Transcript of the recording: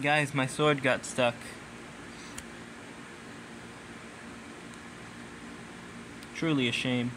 Guys, my sword got stuck. Truly a shame.